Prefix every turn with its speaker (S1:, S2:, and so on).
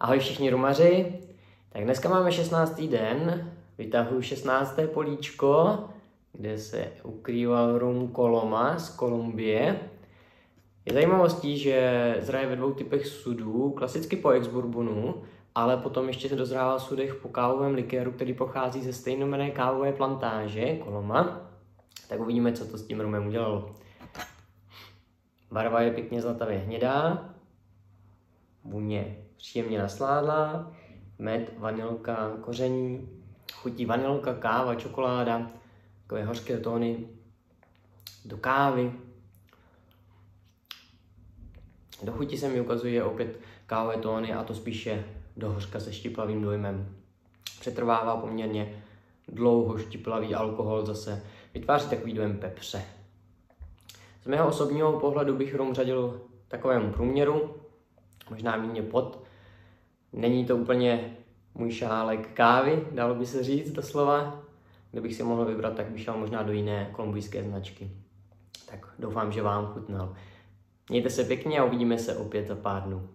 S1: Ahoj všichni rumaři, tak dneska máme 16. den, vytahuji 16. políčko, kde se ukrýval rum Koloma z Kolumbie. Je zajímavostí, že zraje ve dvou typech sudů, klasicky po ex-bourbonu, ale potom ještě se dozrává v sudech po kávovém likéru, který pochází ze stejnomené kávové plantáže Koloma. Tak uvidíme, co to s tím rumem udělalo. Barva je pěkně zlatavě hnědá, vůně příjemně nasládlá, med, vanilka, koření, chutí vanilka, káva, čokoláda, takové hořké tóny do kávy. Do chuti se mi ukazuje opět kávové tóny a to spíše do hořka se štiplavým dojmem. Přetrvává poměrně dlouho štiplavý alkohol zase, vytváří takový dojem pepře. Z mého osobního pohledu bych rum řadil takovému průměru, možná méně pod. Není to úplně můj šálek kávy, dalo by se říct doslova. Kdybych si mohl vybrat, tak bych šel možná do jiné kolumbijské značky. Tak doufám, že vám chutnal. Mějte se pěkně a uvidíme se opět za pár dnů.